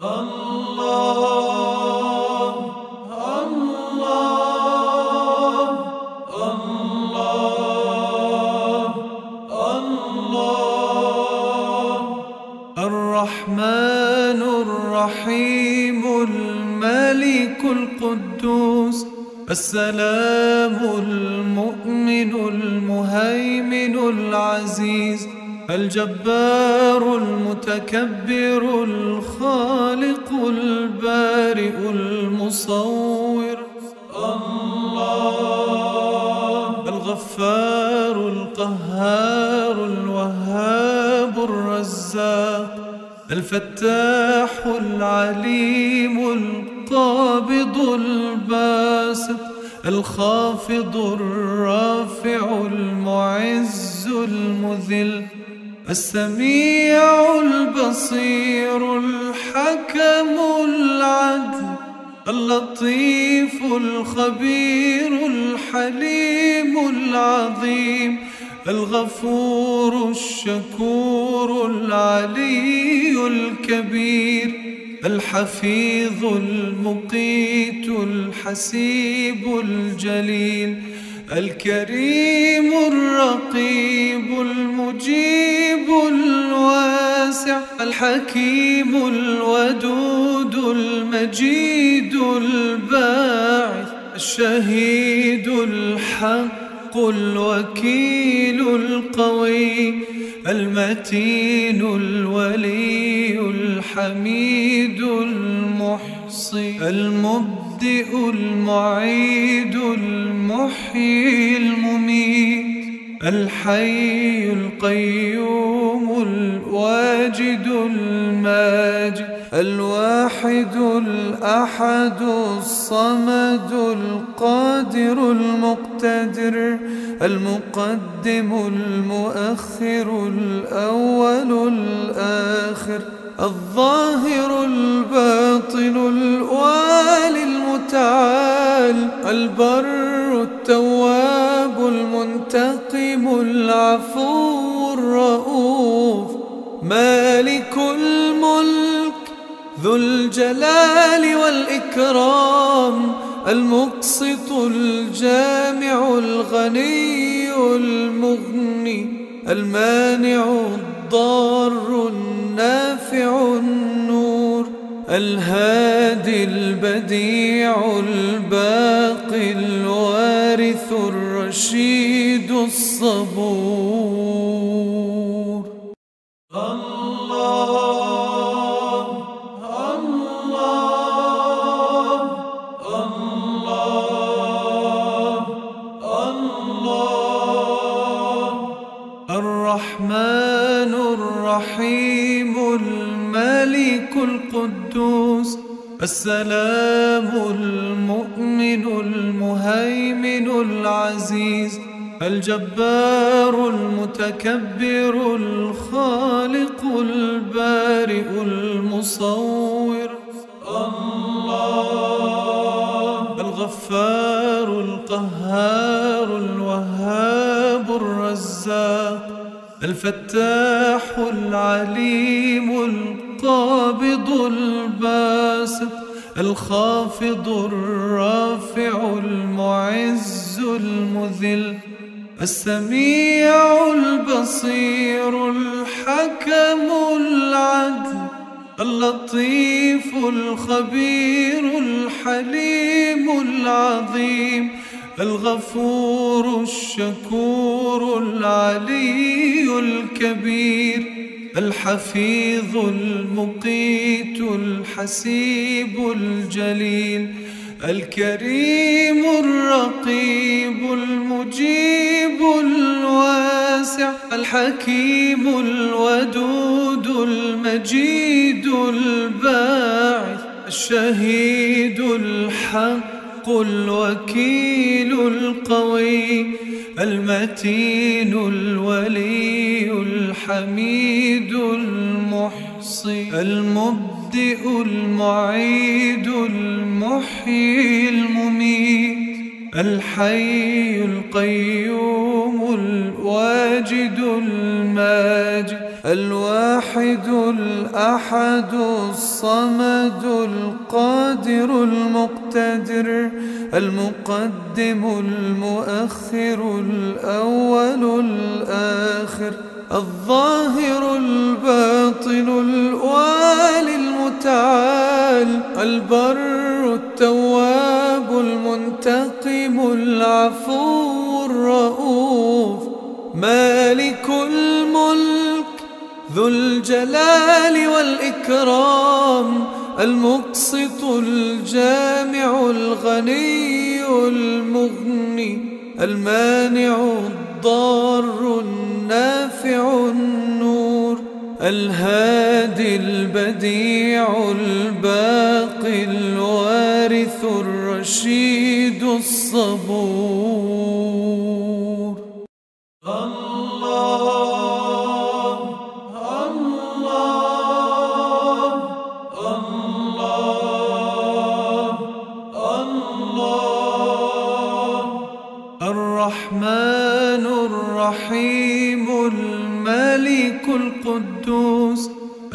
الله الله الله الله الرحمن الرحيم القدوس السلام المؤمن المهيمن العزيز الجبار المتكبر الخالق البارئ المصور الله الغفار القهار الوهاب الرزاق الفتاح العليم القابض الباسط الخافض الرافع المعز المذل السميع البصير الحكم العدل اللطيف الخبير الحليم العظيم الغفور الشكور العلي الكبير الحفيظ المقيت الحسيب الجليل الكريم الرقيب المجيب الواسع الحكيم الودود المجيد الباعث الشهيد الحق. الوكيل القوي المتين الولي الحميد المحصي المبدئ المعيد المحيي المميت الحي القيوم الواحد الأحد الصمد القادر المقتدر المقدم المؤخر الأول الآخر الظاهر الباطن الوالي المتعال البر التواب المنتقم العفو الرؤوف مالك الملك ذو الجلال والإكرام المقسط الجامع الغني المغني المانع الضار النافع النور الهادي البديع الباقي الوارث الرشيد الصبور. القدوس السلام المؤمن المهيمن العزيز الجبار المتكبر الخالق البارئ المصور الله الغفار القهار الوهاب الرزاق الفتاح العليم القابض الباسط الخافض الرافع المعز المذل السميع البصير الحكم العدل اللطيف الخبير الحليم العظيم الغفور الشكور العلي الكبير الحفيظ المقيت الحسيب الجليل الكريم الرقيب المجيب الواسع الحكيم الودود المجيد الباعث الشهيد الحق الوكيل القوي المتين الولي الحميد المحصي المبدئ المعيد المحيي المميت الحي القيوم الواجد الماجد. الواحد الأحد الصمد القادر المقتدر المقدم المؤخر الأول الآخر الظاهر الباطن الوالي المتعال البر التواب المنتقم العفو الرؤوف مالك الملك ذو الجلال والإكرام المقسط الجامع الغني المغني المانع الضار النافع النور الهادي البديع الباقي الوارث الرشيد الصبور.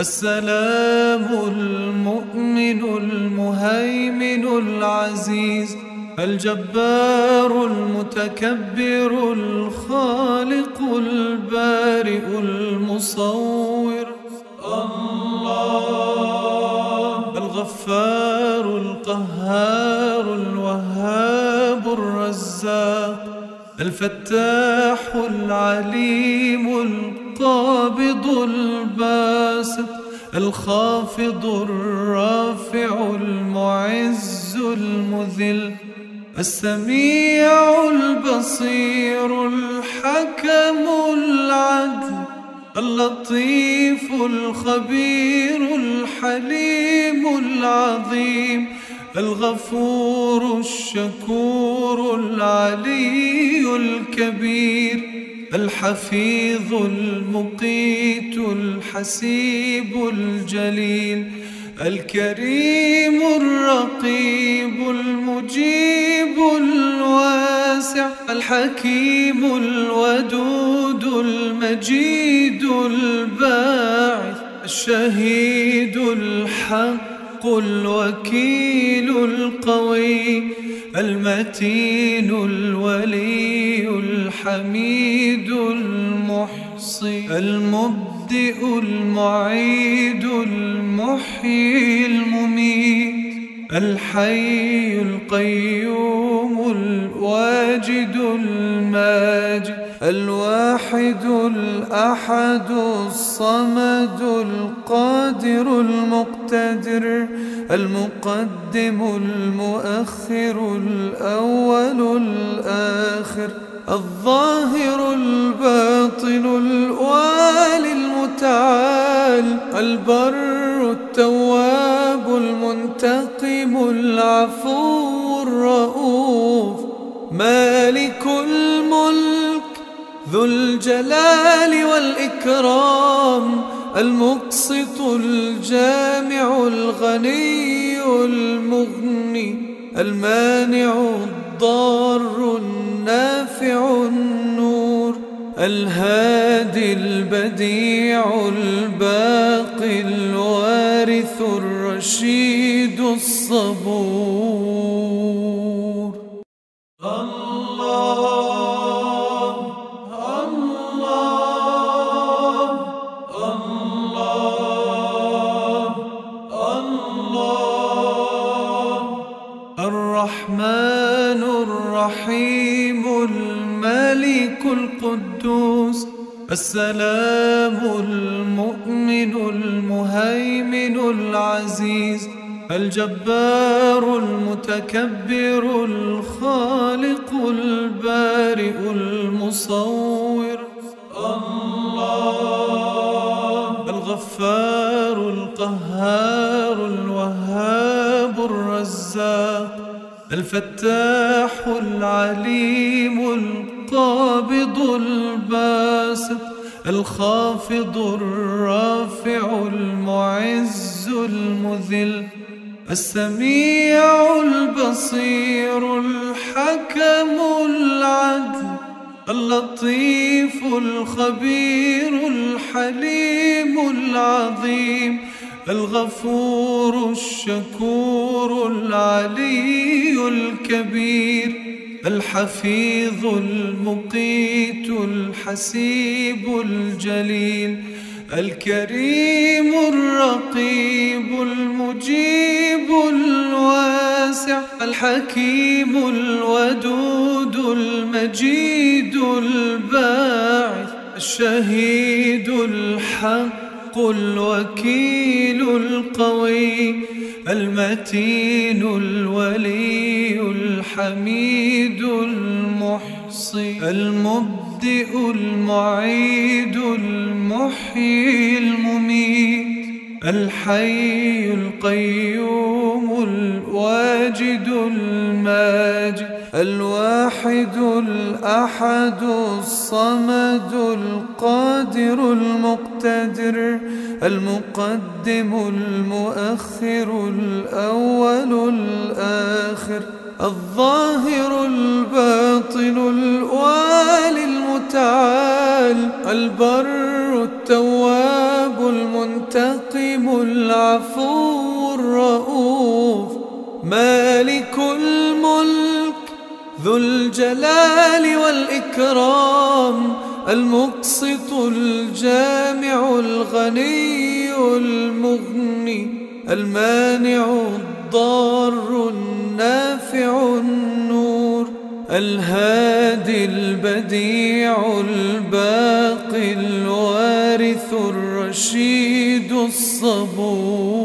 السلام المؤمن المهيمن العزيز الجبار المتكبر الخالق البارئ المصور الله الغفار القهار الوهاب الرزاق الفتاح العليم القابض الباسط الخافض الرافع المعز المذل السميع البصير الحكم العدل اللطيف الخبير الحليم العظيم الغفور الشكور العلي الكبير الحفيظ المقيت الحسيب الجليل الكريم الرقيب المجيب الواسع الحكيم الودود المجيد الباعث الشهيد الحق الوكيل القوي المتين الولي الحميد المحصي المبدئ المعيد المحيي المميت الحي القيوم الواجد الماجد الواحد الأحد الصمد القادر المقتدر المقدم المؤخر الأول الآخر الظاهر الباطن الوالي المتعال البر التواب المنتقم العفو الرؤوف مالك الملك ذو الجلال والإكرام المقسط الجامع الغني المغني المانع الضار النافع النور الهادي البديع الباقي الوارث الرشيد الصبور. القدوس السلام المؤمن المهيمن العزيز الجبار المتكبر الخالق البارئ المصور. الله الغفار القهار الوهاب الرزاق الفتاح العليم القابض الباسط الخافض الرافع المعز المذل السميع البصير الحكم العدل اللطيف الخبير الحليم العظيم الغفور الشكور العلي الكبير. الحفيظ المقيت الحسيب الجليل الكريم الرقيب المجيب الواسع الحكيم الودود المجيد الباعث الشهيد الحق الوكيل القوي المتين الولي الحميد المحصي المبدئ المعيد المحيي المميت الحي القيوم الواجد الماجد الواحد الأحد الصمد القادر المقتدر المقدم المؤخر الأول الآخر الظاهر الباطن الوالي المتعال البر التواب المنتقم العفو الرؤوف مالك الملك ذو الجلال والإكرام المقسط الجامع الغني المغني المانع الضار النافع النور الهادي البديع الباقي الوارث الرشيد الصبور.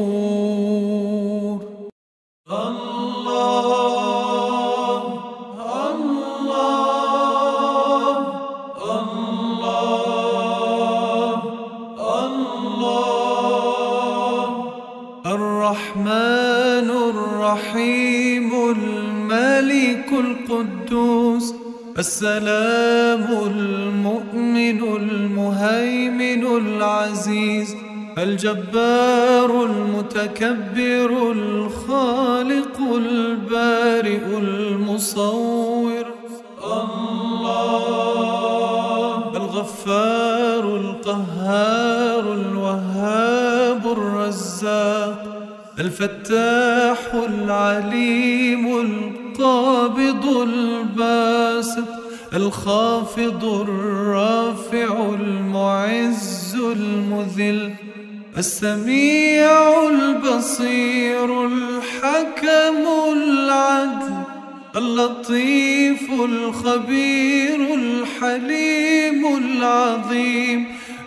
السلام المؤمن المهيمن العزيز الجبار المتكبر الخالق البارئ المصور الله الغفار القهار الوهاب الرزاق الفتاح العليم القابض الباسط الخافض الرافع المعز المذل السميع البصير الحكم العدل اللطيف الخبير الحليم العظيم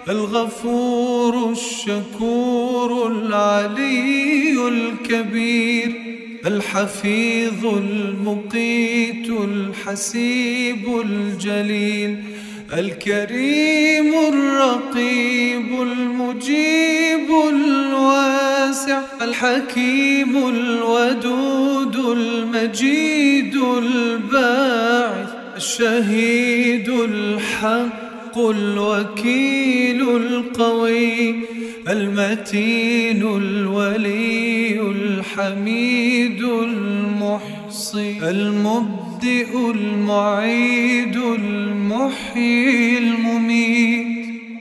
الغفور الشكور العلي الكبير. الحفيظ المقيت الحسيب الجليل الكريم الرقيب المجيب الواسع الحكيم الودود المجيد الباعث الشهيد الحق الوكيل القوي المتين الولي الحميد المحصي المبدئ المعيد المحيي المميت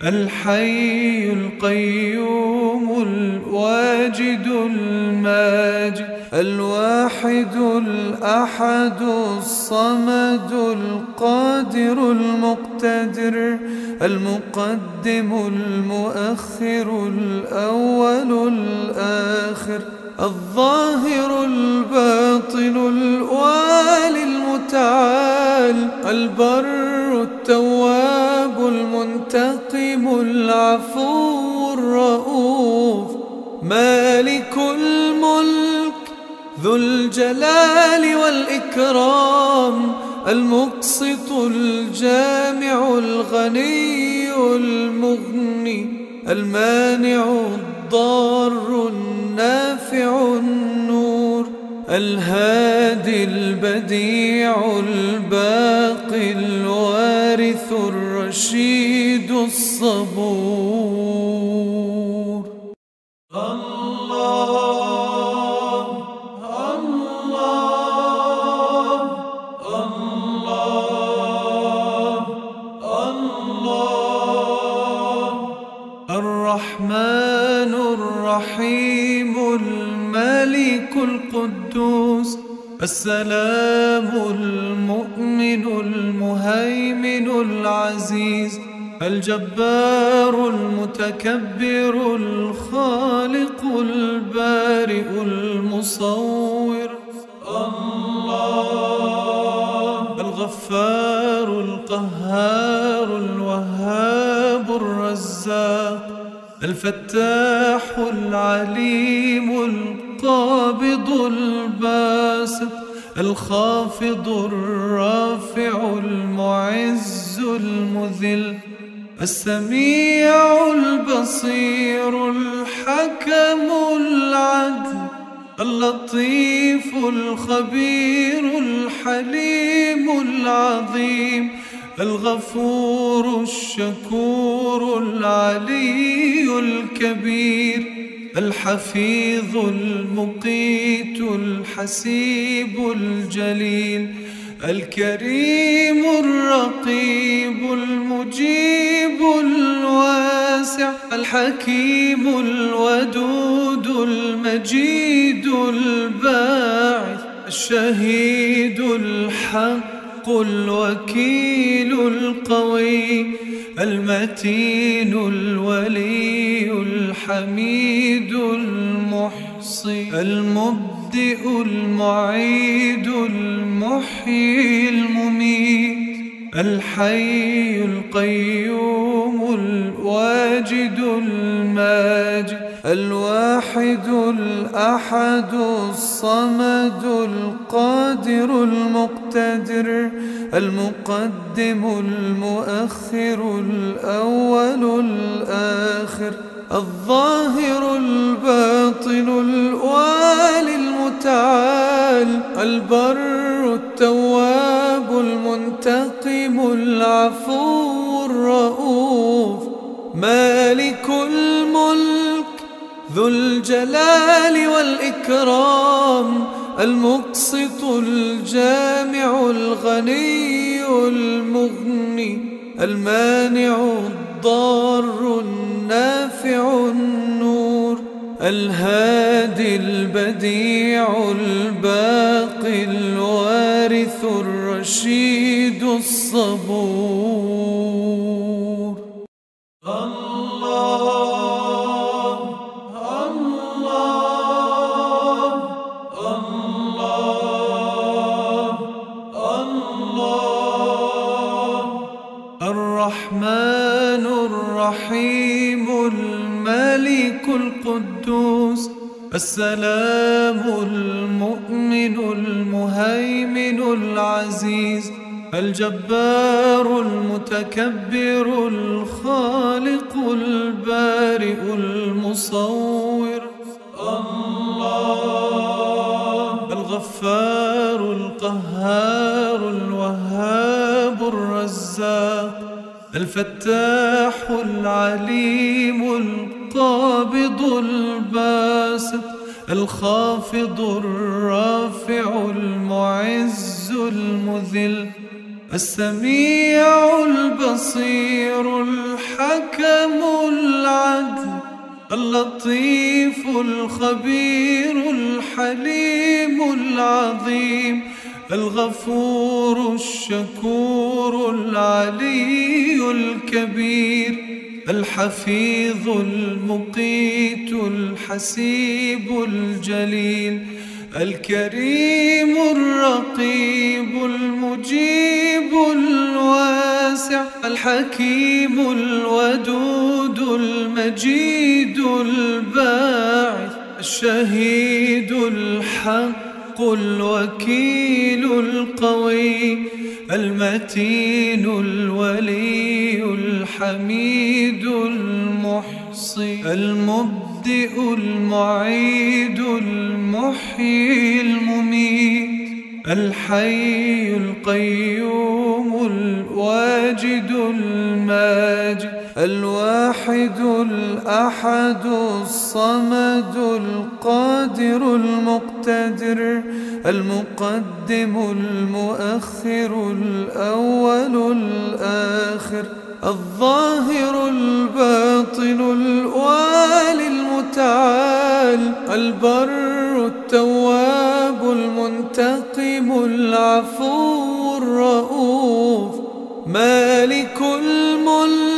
الحي القيوم الواجد الماجد. الواحد الأحد الصمد القادر المقتدر المقدم المؤخر الأول الآخر الظاهر الباطن الوالي المتعال البر التواب المنتقم العفو الرؤوف مالك الملك ذو الجلال والإكرام المقسط الجامع الغني المغني المانع الضار النافع النور الهادي البديع الباقي الوارث الرشيد الصبور. القدوس السلام المؤمن المهيمن العزيز الجبار المتكبر الخالق البارئ المصور. الله الغفار القهار الوهاب الرزاق. الفتاح العليم القابض الباسط الخافض الرافع المعز المذل السميع البصير الحكم العدل اللطيف الخبير الحليم العظيم الغفور الشكور العلي الكبير الحفيظ المقيت الحسيب الجليل الكريم الرقيب المجيب الواسع الحكيم الودود المجيد الباعث الشهيد الحق. الوكيل القوي المتين الولي الحميد المحصي المبدئ المعيد المحيي المميت الحي القيوم الواجد الماجد. الواحد الأحد الصمد القادر المقتدر المقدم المؤخر الأول الآخر الظاهر الباطن الوالي المتعال البر التواب المنتقم العفو الرؤوف مالك الملك ذو الجلال والإكرام المقسط الجامع الغني المغني المانع الضار النافع النور الهادي البديع الباقي الوارث الرشيد الصبور. السلام المؤمن المهيمن العزيز الجبار المتكبر الخالق البارئ المصور الله الغفار القهار الوهاب الرزاق الفتاح العليم القابض الباسط الخافض الرافع المعز المذل السميع البصير الحكم العدل اللطيف الخبير الحليم العظيم الغفور الشكور العلي الكبير. الحفيظ المقيت الحسيب الجليل الكريم الرقيب المجيب الواسع الحكيم الودود المجيد الباعث الشهيد الحق الوكيل القوي المتين الولي الحميد المحصي المبدئ المعيد المحيي المميت الحي القيوم الواجد الماجد. الواحد الأحد الصمد القادر المقتدر المقدم المؤخر الأول الآخر الظاهر الباطن الوالي المتعال البر التواب المنتقم العفو الرؤوف مالك الملك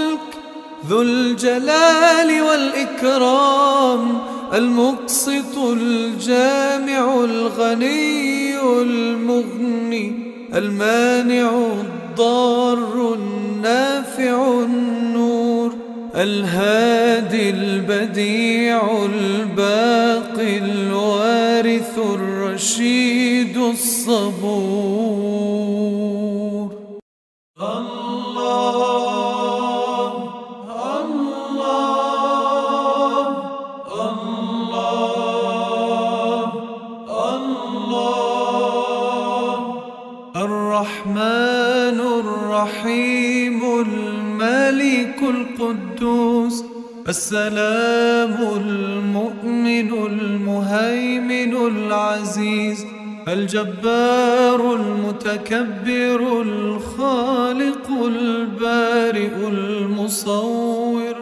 ذو الجلال والإكرام المقسط الجامع الغني المغني المانع الضار النافع النور الهادي البديع الباقي الوارث الرشيد الصبور. القدوس السلام المؤمن المهيمن العزيز الجبار المتكبر الخالق البارئ المصور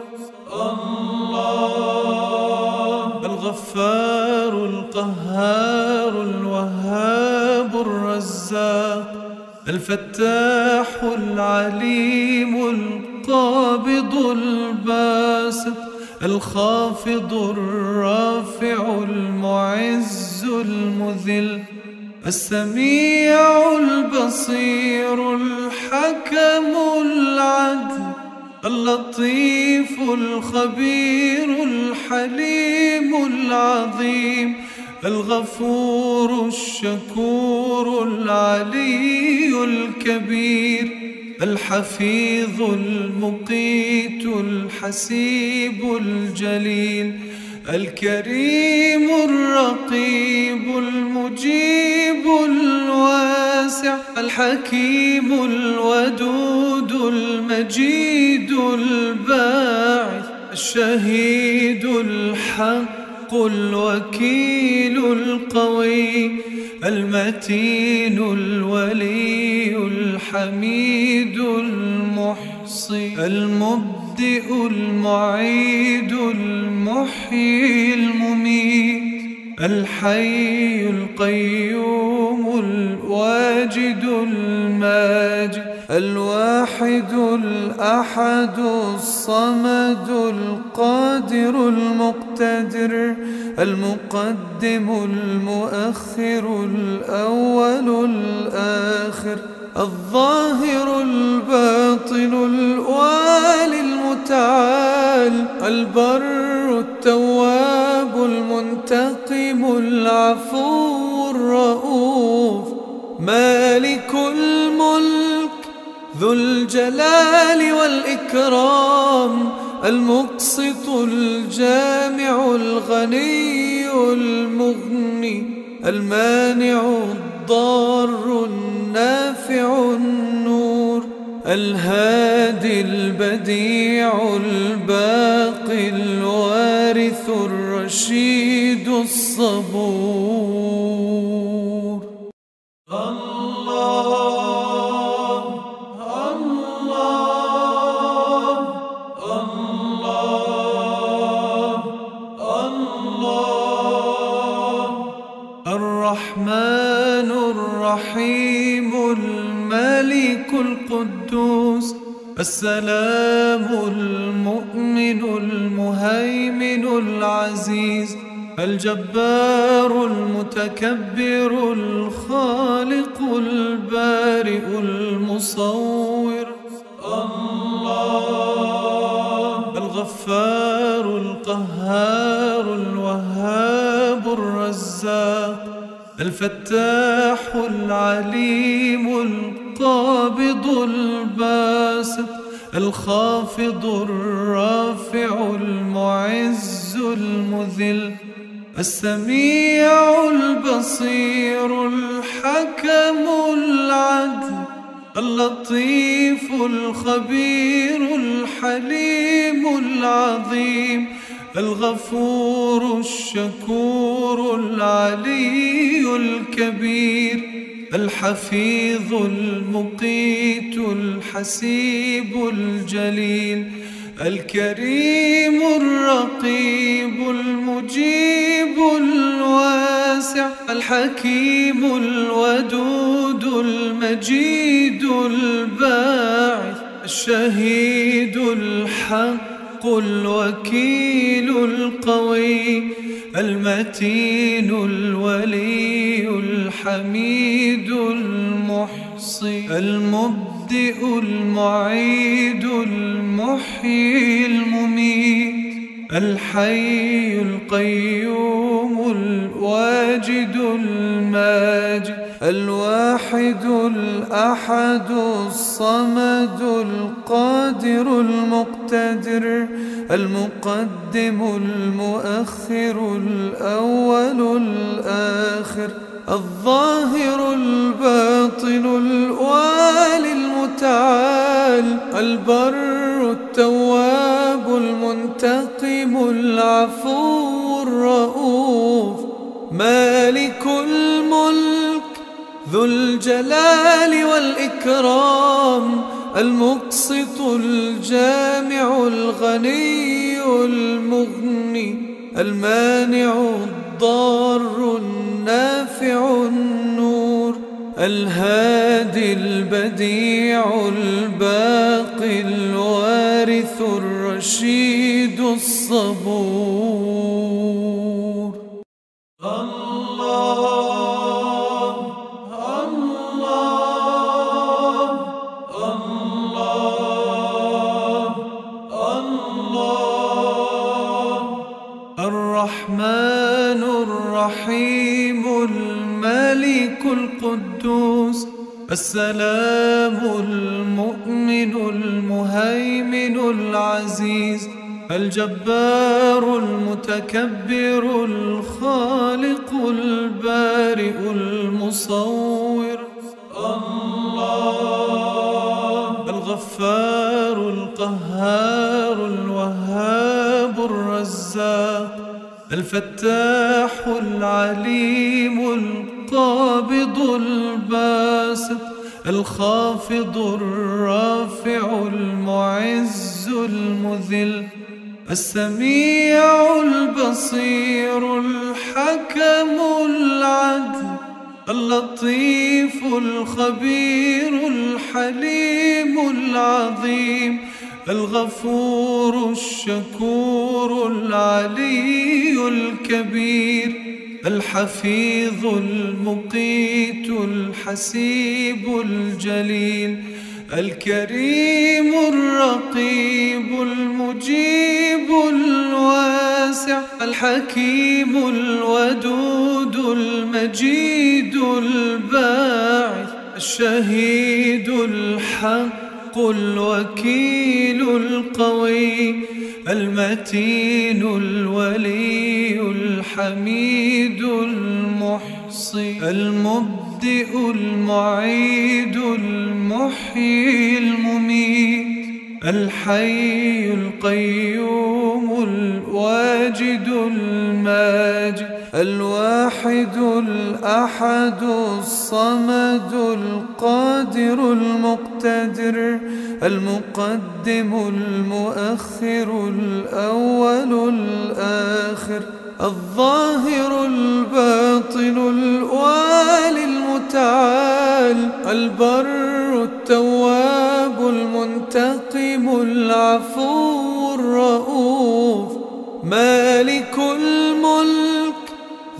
الله الغفار القهار الوهاب الرزاق الفتاح العليم القابض الباسط الخافض الرافع المعز المذل السميع البصير الحكم العدل اللطيف الخبير الحليم العظيم الغفور الشكور العلي الكبير. الحفيظ المقيت الحسيب الجليل الكريم الرقيب المجيب الواسع الحكيم الودود المجيد الباعث الشهيد الحق الوكيل القوي المتين الولي الحميد المحصي المبدئ المعيد المحيي المميت الحي القيوم الواجد الماجد. الواحد الأحد الصمد القادر المقتدر المقدم المؤخر الأول الآخر الظاهر الباطن الوالي المتعال البر التواب المنتقم العفو الرؤوف مالك الملك ذو الجلال والإكرام المقسط الجامع الغني المغني المانع الضار النافع النور الهادي البديع الباقي الوارث الرشيد الصبور. السلام المؤمن المهيمن العزيز الجبار المتكبر الخالق البارئ المصور. الله الغفار القهار الوهاب الرزاق الفتاح العليم القابض الباسط الخافض الرافع المعز المذل السميع البصير الحكم العدل اللطيف الخبير الحليم العظيم الغفور الشكور العلي الكبير. الحفيظ المقيت الحسيب الجليل الكريم الرقيب المجيب الواسع الحكيم الودود المجيد الباعث الشهيد الحق الوكيل القوي المتين الولي الحميد المحصي المبدئ المعيد المحيي المميت الحي القيوم الواجد الماجد. الواحد الأحد الصمد القادر المقتدر المقدم المؤخر الأول الآخر الظاهر الباطن الوالي المتعال البر التواب المنتقم العفو الرؤوف مالك الملك ذو الجلال والإكرام المقسط الجامع الغني المغني المانع الضار النافع النور الهادي البديع الباقي الوارث الرشيد الصبور. الله القدوس السلام المؤمن المهيمن العزيز الجبار المتكبر الخالق البارئ المصور. الله الغفار القهار الوهاب الرزاق الفتاح العليم القابض الباسط الخافض الرافع المعز المذل السميع البصير الحكم العدل اللطيف الخبير الحليم العظيم الغفور الشكور العلي الكبير. الحفيظ المقيت الحسيب الجليل الكريم الرقيب المجيب الواسع الحكيم الودود المجيد الباعث الشهيد الحق الوكيل القوي المتين الولي الحميد المحصي المبدئ المعيد المحيي المميت الحي القيوم الواجد الماجد. الواحد الأحد الصمد القادر المقتدر المقدم المؤخر الأول الآخر الظاهر الباطن الوالي المتعال البر التواب المنتقم العفو الرؤوف مالك الملك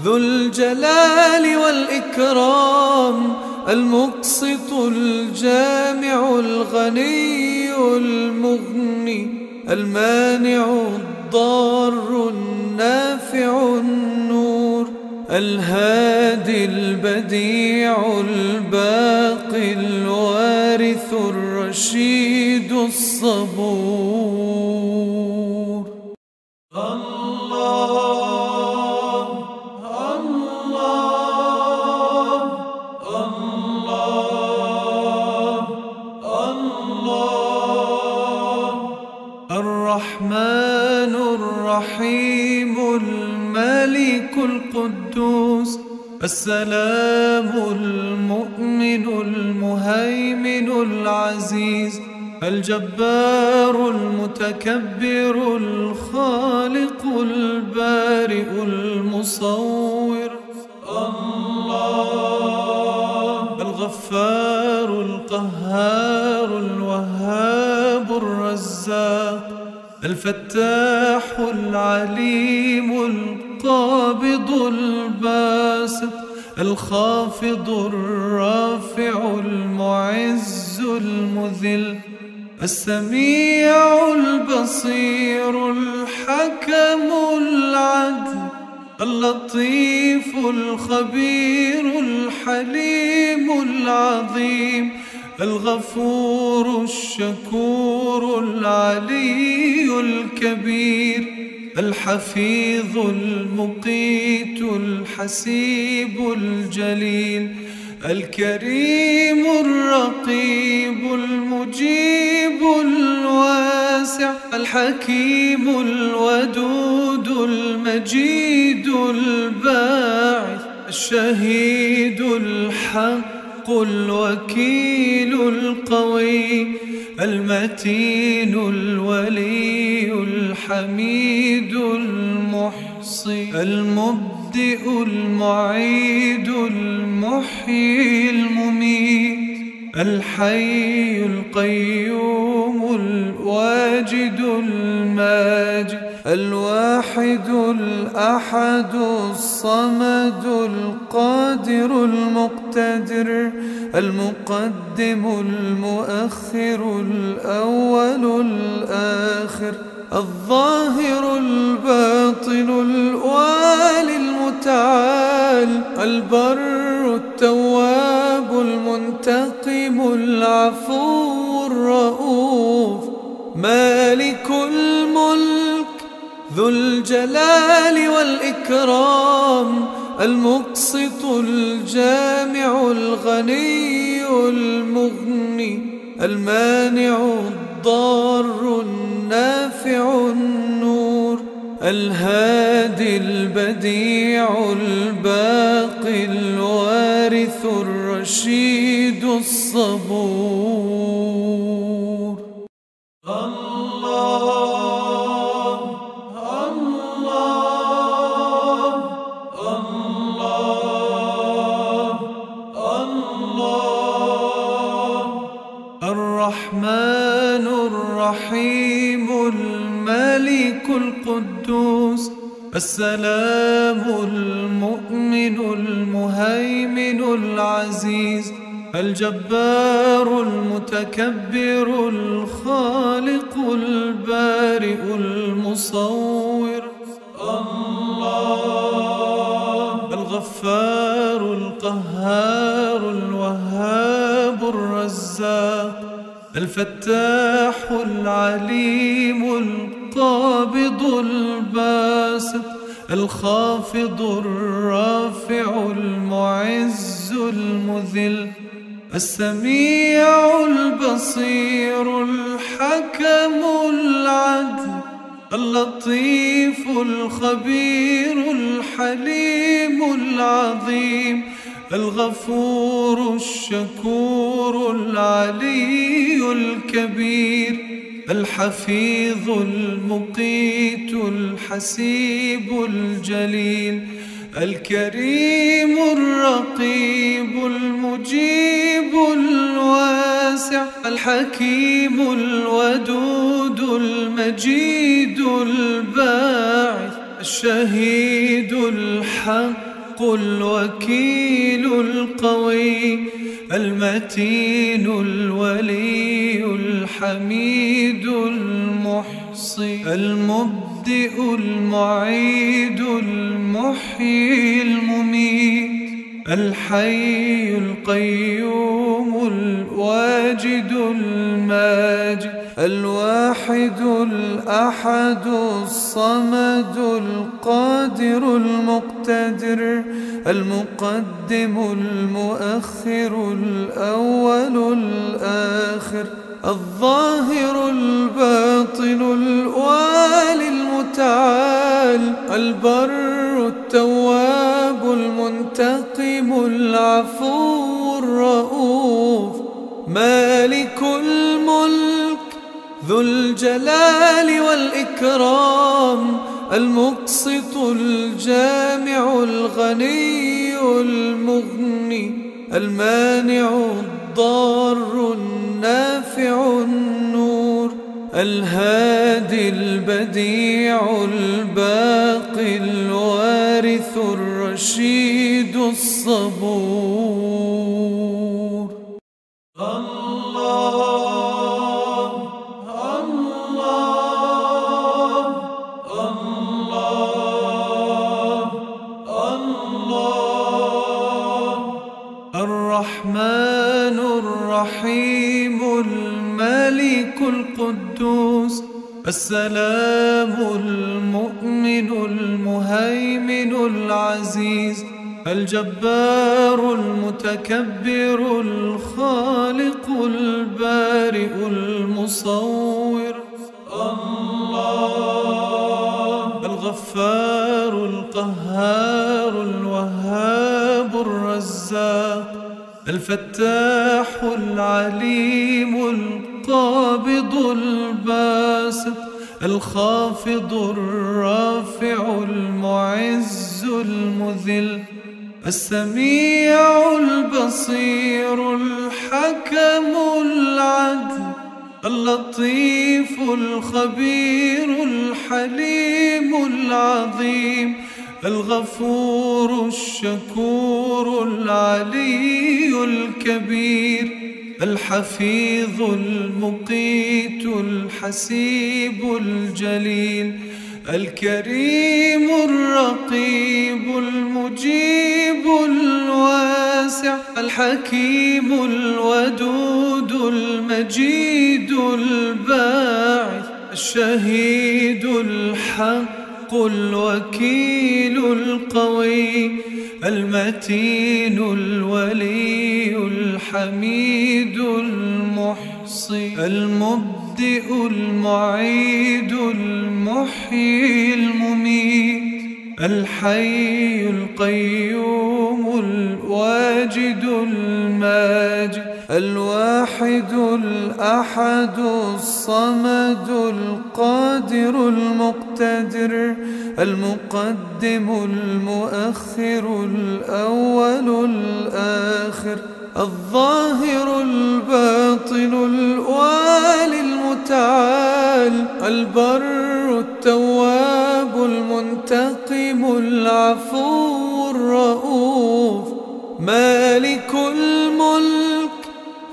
ذو الجلال والإكرام المقسط الجامع الغني المغني المانع الضار النافع النور الهادي البديع الباقي الوارث الرشيد الصبور. السلام المؤمن المهيمن العزيز الجبار المتكبر الخالق البارئ المصور الله الغفار القهار الوهاب الرزاق الفتاح العليم القابض الباسط الخافض الرافع المعز المذل السميع البصير الحكم العدل اللطيف الخبير الحليم العظيم الغفور الشكور العلي الكبير. الحفيظ المقيت الحسيب الجليل الكريم الرقيب المجيب الواسع الحكيم الودود المجيد الباعث الشهيد الحق الوكيل القوي المتين الولي الحميد المحصي المبدئ المعيد المحيي المميت الحي القيوم الواجد الماجد الواحد الأحد الصمد القادر المقتدر المقدم المؤخر الأول الآخر. الظاهر الباطن الوالي المتعال البر التواب المنتقم العفو الرؤوف مالك الملك ذو الجلال والإكرام المقسط الجامع الغني المغني المانع الضار النافع النور الهادي البديع الباقي الوارث الرشيد الصبور. القدوس السلام المؤمن المهيمن العزيز الجبار المتكبر الخالق البارئ المصور الله الغفار القهار الوهاب الرزاق الفتاح العليم القابض الباسط الخافض الرافع المعز المذل السميع البصير الحكم العدل اللطيف الخبير الحليم العظيم الغفور الشكور العلي الكبير. الحفيظ المقيت الحسيب الجليل الكريم الرقيب المجيب الواسع الحكيم الودود المجيد الباعث الشهيد الحق الوكيل القوي المتين الولي الحميد المحصي المبدئ المعيد المحيي المميت الحي القيوم الواجد الماجد. الواحد الأحد الصمد القادر المقتدر المقدم المؤخر الأول الآخر الظاهر الباطن الوالي المتعال البر التواب المنتقم العفو الرؤوف مالك الملك ذو الجلال والإكرام المقسط الجامع الغني المغني المانع الضار النافع النور الهادي البديع الباقي الوارث الرشيد الصبور. السلام المؤمن المهيمن العزيز الجبار المتكبر الخالق البارئ المصور الله الغفار القهار الوهاب الرزاق الفتاح العليم القابض الباسط الخافض الرافع المعز المذل السميع البصير الحكم العدل اللطيف الخبير الحليم العظيم الغفور الشكور العلي الكبير. الحفيظ المقيت الحسيب الجليل الكريم الرقيب المجيب الواسع الحكيم الودود المجيد الباعث الشهيد الحق الوكيل القوي المتين الولي الحميد المحصي المبدئ المعيد المحيي المميت الحي القيوم الواجد الماجد. الواحد الأحد الصمد القادر المقتدر المقدم المؤخر الأول الآخر الظاهر الباطن الوالي المتعال البر التواب المنتقم العفو الرؤوف مالك الملك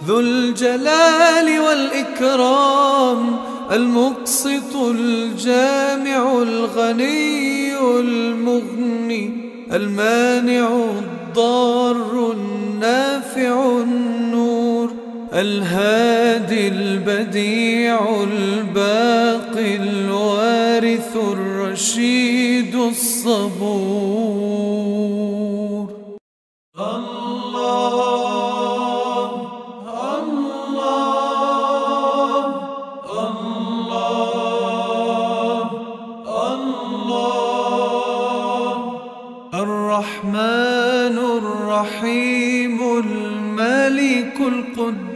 ذو الجلال والإكرام المقسط الجامع الغني المغني المانع الضار النافع النور الهادي البديع الباقي الوارث الرشيد الصبور. الله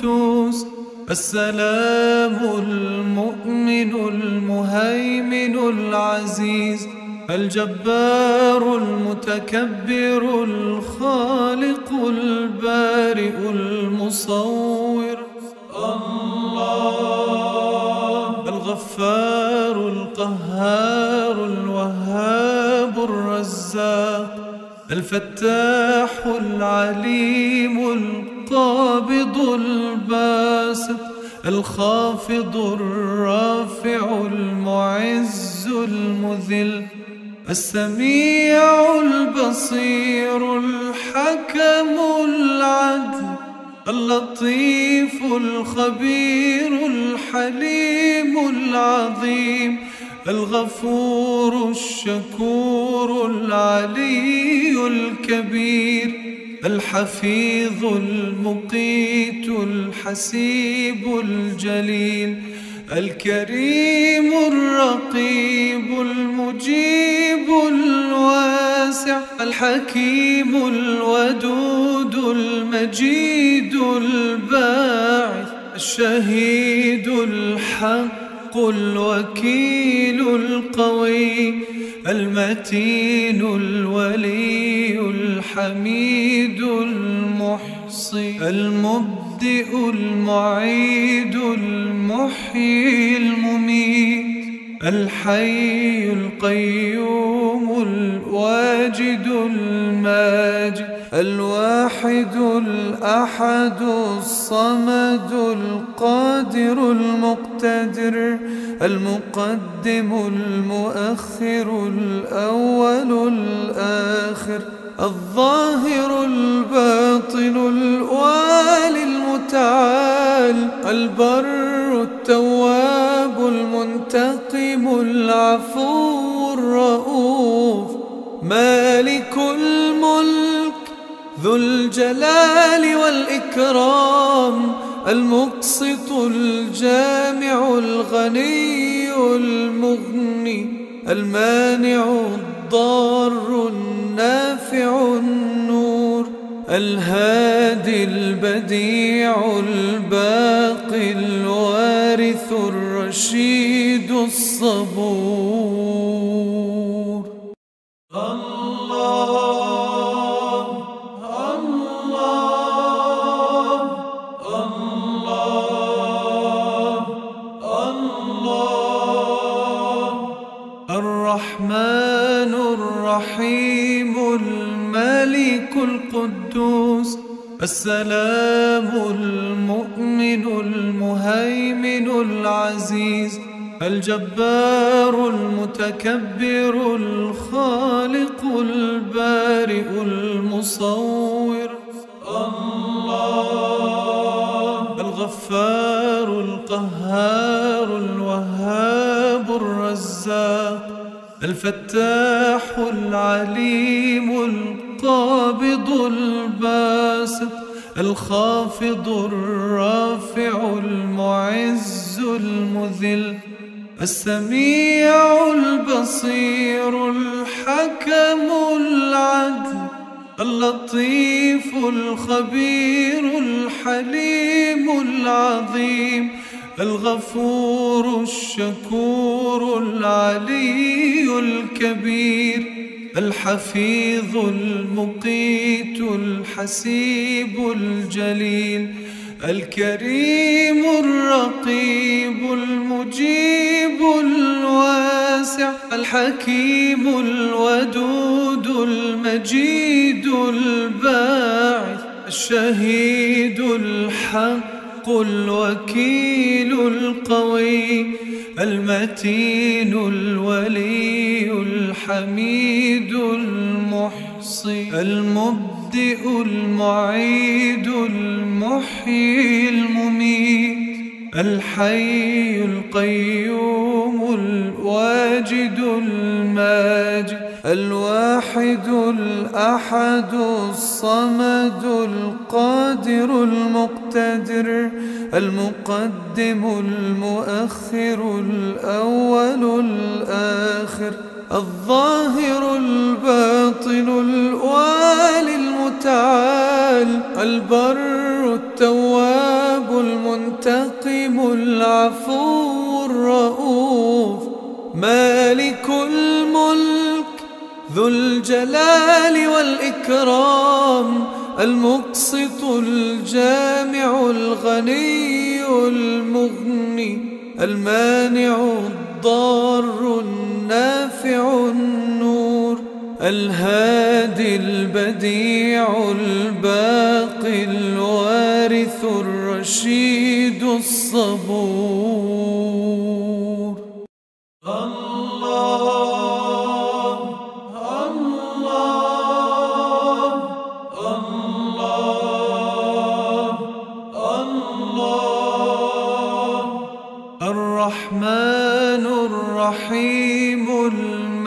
القدوس السلام المؤمن المهيمن العزيز الجبار المتكبر الخالق البارئ المصور. الله الغفار القهار الوهاب الرزاق الفتاح العليم القابض الباسط الخافض الرافع المعز المذل السميع البصير الحكم العدل اللطيف الخبير الحليم العظيم الغفور الشكور العلي الكبير. الحفيظ المقيت الحسيب الجليل الكريم الرقيب المجيب الواسع الحكيم الودود المجيد الباعث الشهيد الحق الوكيل القوي المتين الولي الحميد المحصي المبدئ المعيد المحيي المميت الحي القيوم الواجد الماجد. الواحد الأحد الصمد القادر المقتدر المقدم المؤخر الأول الآخر الظاهر الباطن الوالي المتعال البر التواب المنتقم العفو الرؤوف مالك الملك ذو الجلال والإكرام المقسط الجامع الغني المغني المانع الضار النافع النور الهادي البديع الباقي الوارث الرشيد الصبور. السلام المؤمن المهيمن العزيز الجبار المتكبر الخالق البارئ المصور الله الغفار القهار الوهاب الرزاق الفتاح العليم القابض الباسط الخافض الرافع المعز المذل السميع البصير الحكم العدل اللطيف الخبير الحليم العظيم الغفور الشكور العلي الكبير. الحفيظ المقيت الحسيب الجليل الكريم الرقيب المجيب الواسع الحكيم الودود المجيد الباعث الشهيد الحق الوكيل القوي المتين الولي الحميد المحصي المبدئ المعيد المحيي المميت الحي القيوم الواجد الماجد الواحد الأحد الصمد القادر المقتدر المقدم المؤخر الأول الآخر. الظاهر الباطن الوالي المتعال البر التواب المنتقم العفو الرؤوف مالك الملك ذو الجلال والإكرام المقسط الجامع الغني المغني المانع الضار النافع النور الهادي البديع الباقي الوارث الرشيد الصبور.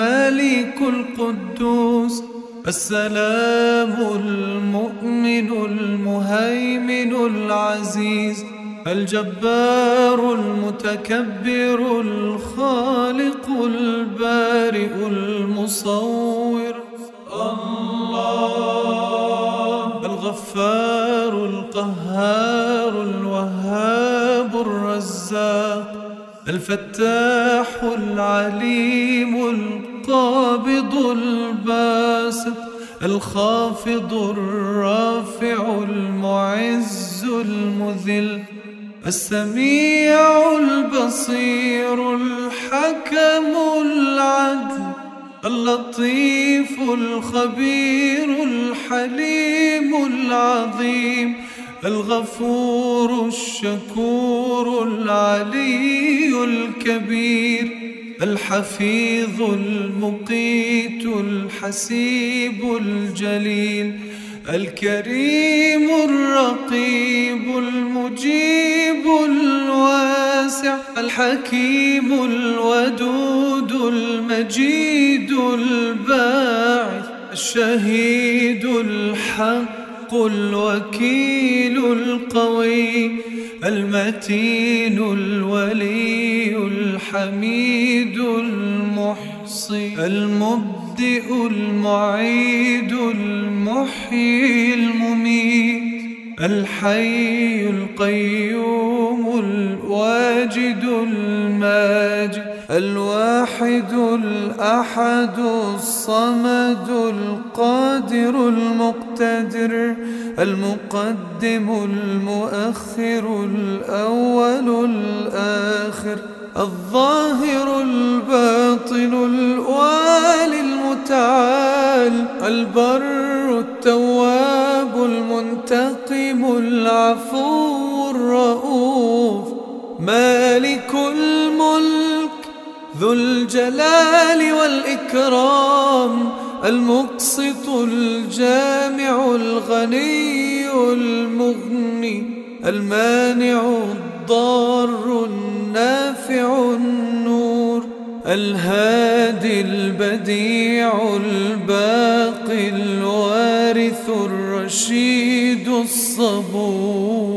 الملك القدوس السلام المؤمن المهيمن العزيز الجبار المتكبر الخالق البارئ المصور. الله الغفار القهار الوهاب الرزاق الفتاح العليم القابض الباسط الخافض الرافع المعز المذل السميع البصير الحكم العدل اللطيف الخبير الحليم العظيم الغفور الشكور العلي الكبير. الحفيظ المقيت الحسيب الجليل الكريم الرقيب المجيب الواسع الحكيم الودود المجيد الباعث الشهيد الحق الوكيل القوي المتين الولي الحميد المحصي المبدئ المعيد المحيي المميت الحي القيوم الواجد الماجد. الواحد الأحد الصمد القادر المقتدر المقدم المؤخر الأول الآخر الظاهر الباطن الوالي المتعال البر التواب المنتقم العفو الرؤوف مالك ذو الجلال والإكرام المقسط الجامع الغني المغني المانع الضار النافع النور الهادي البديع الباقي الوارث الرشيد الصبور.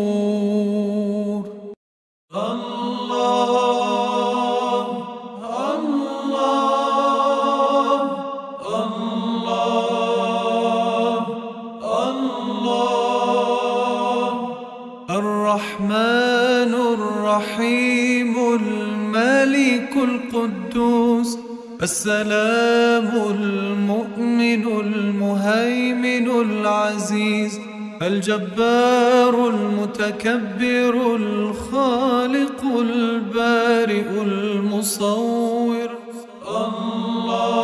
السلام المؤمن المهيمن العزيز الجبار المتكبر الخالق البارئ المصور. الله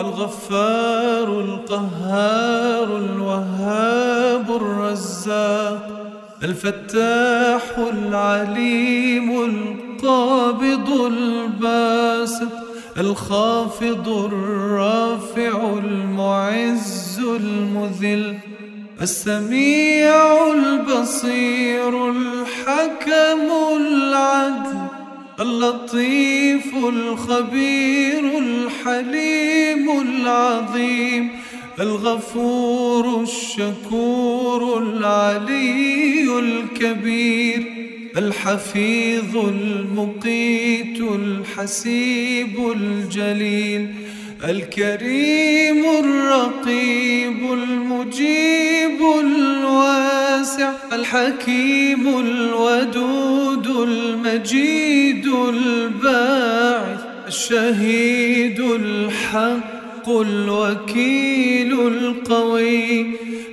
الغفار القهار الوهاب الرزاق الفتاح العليم القابض الباسط الخافض الرافع المعز المذل السميع البصير الحكم العدل اللطيف الخبير الحليم العظيم الغفور الشكور العلي الكبير. الحفيظ المقيت الحسيب الجليل الكريم الرقيب المجيب الواسع الحكيم الودود المجيد الباعث الشهيد الحق الوكيل القوي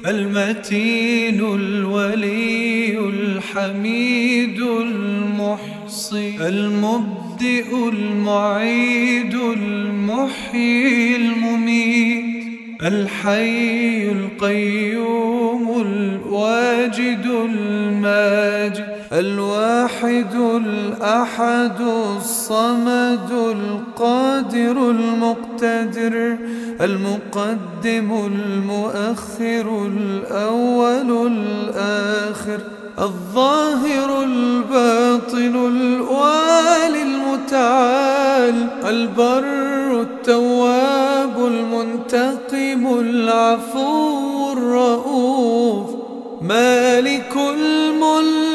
المتين الولي الحميد المحصي المبدئ المعيد المحيي المميت الحي القيوم الواجد الماجد. الواحد الأحد الصمد القادر المقتدر المقدم المؤخر الأول الآخر الظاهر الباطن الوالي المتعال البر التواب المنتقم العفو الرؤوف مالك الملك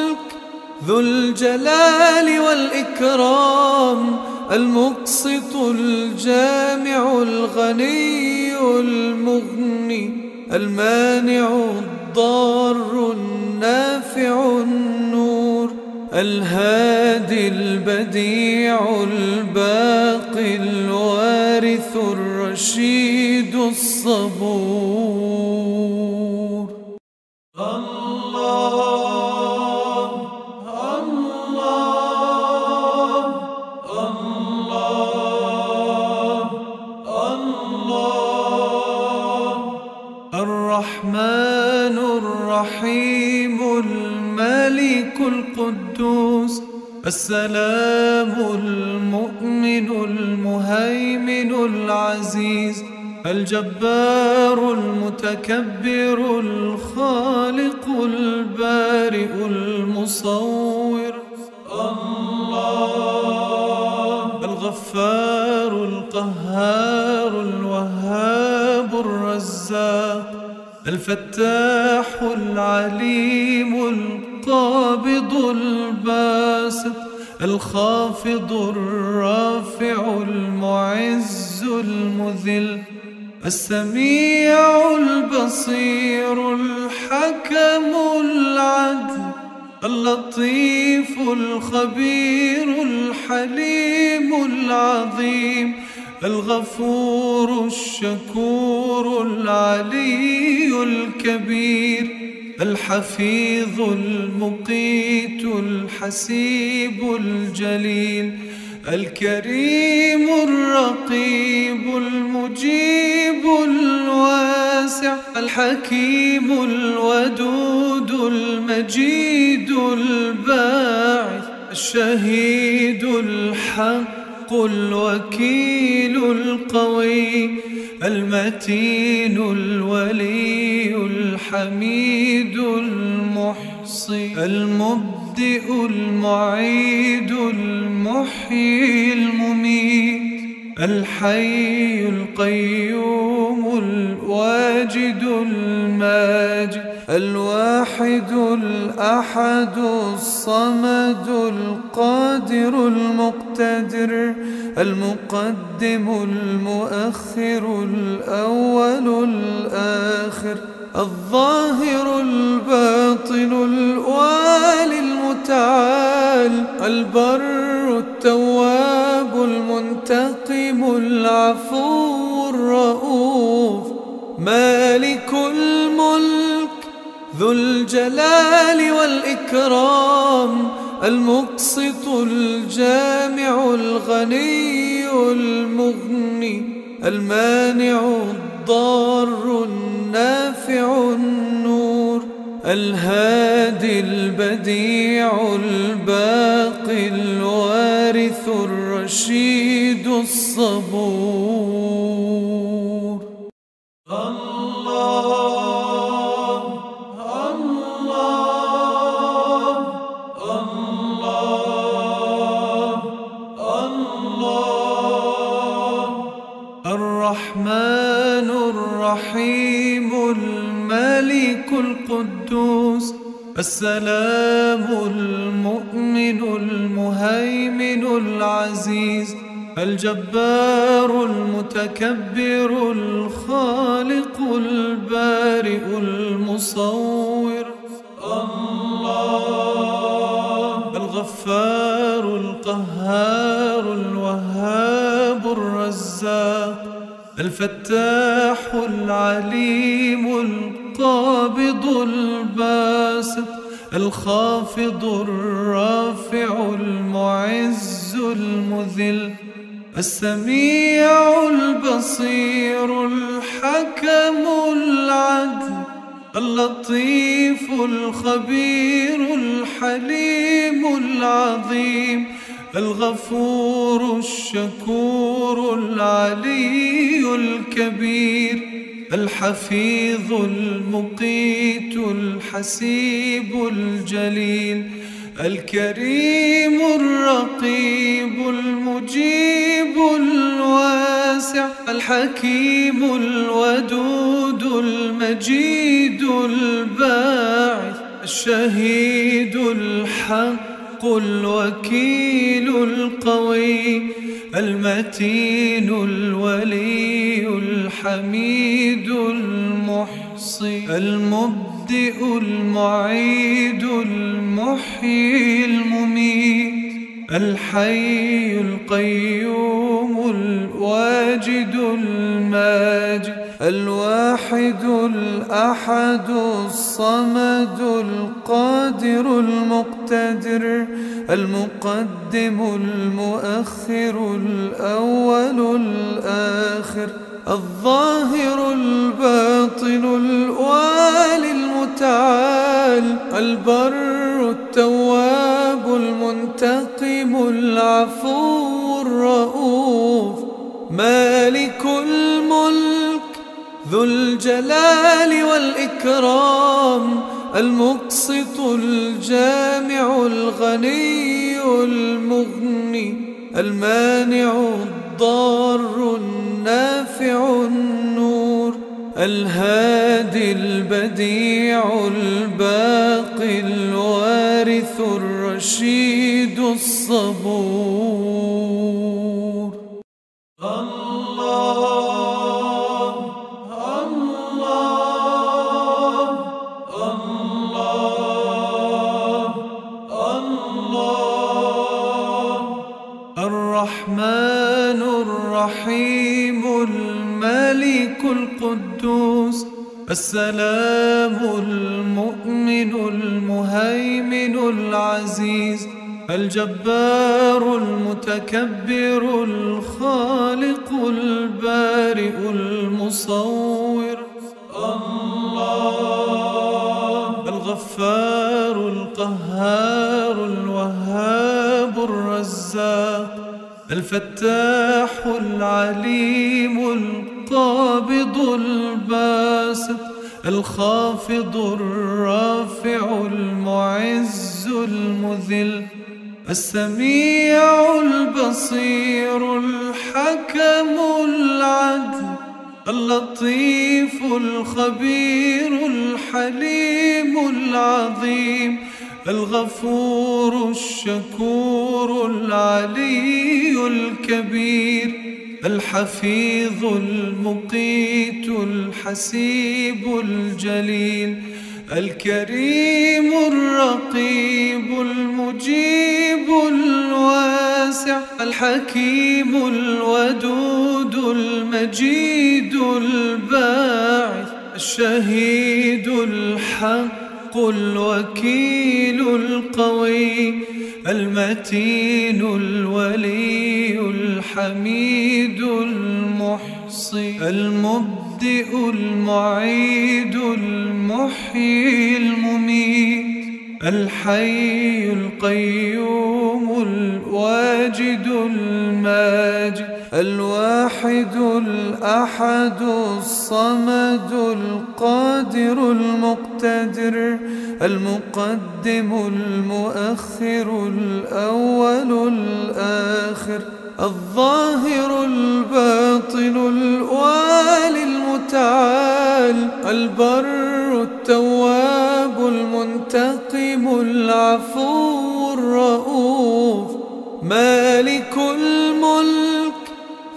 ذو الجلال والإكرام المقسط الجامع الغني المغني المانع الضار النافع النور الهادي البديع الباقي الوارث الرشيد الصبور. الرحمن الرحيم الملك القدوس السلام المؤمن المهيمن العزيز الجبار المتكبر الخالق البارئ المصور الله الغفار القهار الوهاب الرزاق الفتاح العليم القابض الباسط الخافض الرافع المعز المذل السميع البصير الحكم العدل اللطيف الخبير الحليم العظيم الغفور الشكور العلي الكبير الحفيظ المقيت الحسيب الجليل الكريم الرقيب المجيب الواسع الحكيم الودود المجيد الباعث الشهيد الحق الوكيل القوي المتين الولي الحميد المحصي المبدئ المعيد المحيي المميت الحي القيوم الواجد الماجد. الواحد الأحد الصمد القادر المقتدر المقدم المؤخر الأول الآخر الظاهر الباطن الوالي المتعال البر التواب المنتقم العفو الرؤوف مالك الملك ذو الجلال والإكرام المقسط الجامع الغني المغني المانع الضار النافع النور الهادي البديع الباقي الوارث الرشيد الصبور. القدوس السلام المؤمن المهيمن العزيز الجبار المتكبر الخالق البارئ المصور. الله الغفار القهار الوهاب الرزاق الفتاح العليم القابض الباسط الخافض الرافع المعز المذل السميع البصير الحكم العدل اللطيف الخبير الحليم العظيم الغفور الشكور العلي الكبير. الحفيظ المقيت الحسيب الجليل الكريم الرقيب المجيب الواسع الحكيم الودود المجيد الباعث الشهيد الحق الوكيل القوي المتين الولي الحميد المحصي المبدئ المعيد المحيي المميت الحي القيوم الواجد الماجد. الواحد الأحد الصمد القادر المقتدر المقدم المؤخر الأول الآخر الظاهر الباطن الوالي المتعال البر التواب المنتقم العفو الرؤوف مالك الملك ذو الجلال والإكرام المقسط الجامع الغني المغني المانع الضار النافع النور الهادي البديع الباقي الوارث الرشيد الصبور. السلام المؤمن المهيمن العزيز الجبار المتكبر الخالق البارئ المصور. الله الغفار القهار الوهاب الرزاق الفتاح الخافض الرافع المعز المذل السميع البصير الحكم العدل اللطيف الخبير الحليم العظيم الغفور الشكور العلي الكبير الحفيظ المقيت الحسيب الجليل الكريم الرقيب المجيب الواسع الحكيم الودود المجيد الباعث الشهيد الحق الوكيل القوي المتين الولي الحميد المحصي المبدئ المعيد المحيي المميت الحي القيوم الواجد الماجد. الواحد الأحد الصمد القادر المقتدر المقدم المؤخر الأول الآخر الظاهر الباطن الوالي المتعال البر التواب المنتقم العفو الرؤوف مالك الملك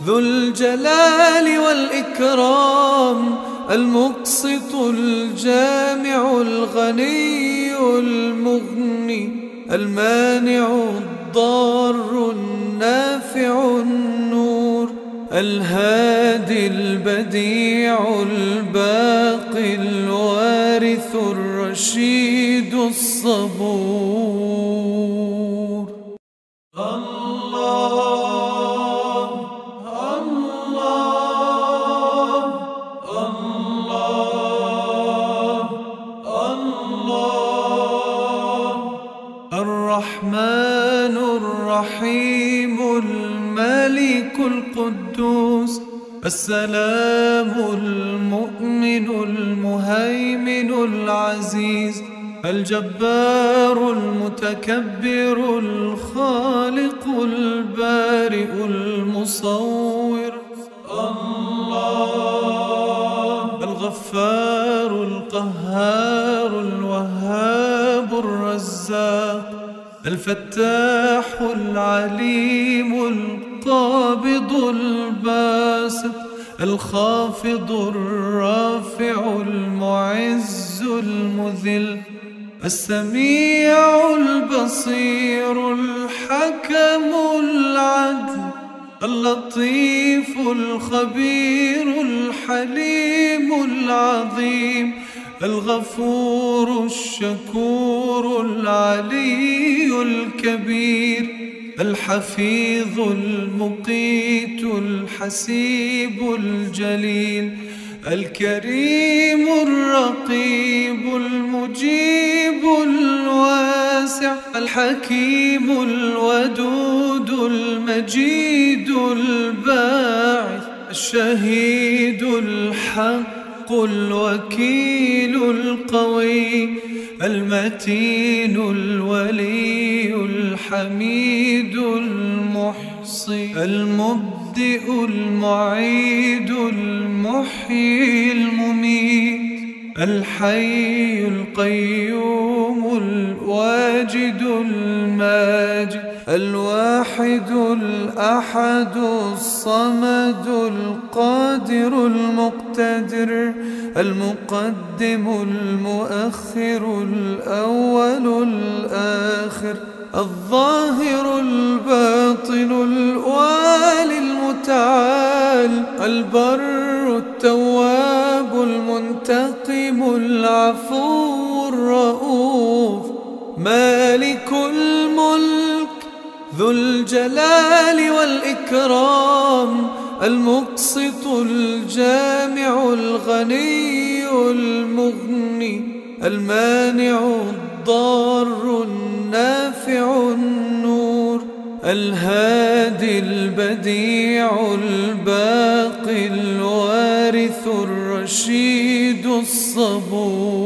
ذو الجلال والإكرام المقسط الجامع الغني المغني المانع الضار النافع النور الهادي البديع الباقي الوارث الرشيد الصبور. القدوس السلام المؤمن المهيمن العزيز. الجبار المتكبر الخالق البارئ المصور. الله. الغفار القهار الوهاب الرزاق. الفتاح العليم القابض الباسط الخافض الرافع المعز المذل السميع البصير الحكم العدل اللطيف الخبير الحليم العظيم الغفور الشكور العلي الكبير الحفيظ المقيت الحسيب الجليل الكريم الرقيب المجيب الواسع الحكيم الودود المجيد الباعث الشهيد الحق الوكيل القوي المتين الولي الحميد المحصي المبدئ المعيد المحيي المميت الحي القيوم الواجد الماجد. الواحد الأحد الصمد القادر المقتدر المقدم المؤخر الأول الآخر الظاهر الباطن الوالي المتعال البر التواب المنتقم العفو الرؤوف مالك الملك ذو الجلال والإكرام المقسط الجامع الغني المغني المانع الضار النافع النور الهادي البديع الباقي الوارث الرشيد الصبور.